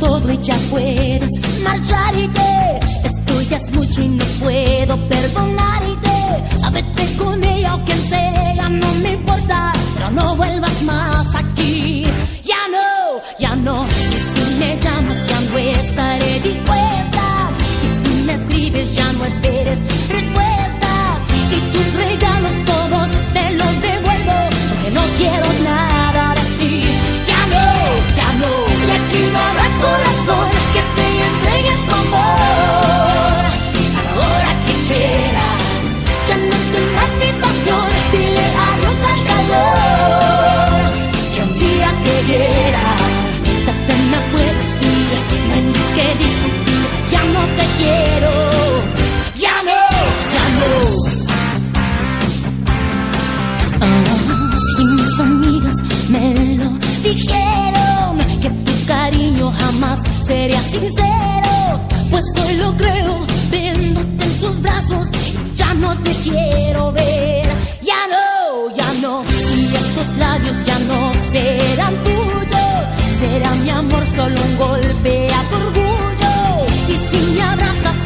todo y ya puedes marcharte. sincero, pues hoy lo creo, viéndote en sus brazos, ya no te quiero ver, ya no, ya no, y estos labios ya no serán tuyos, será mi amor solo un golpe a tu orgullo, y si me abrazas